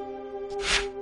you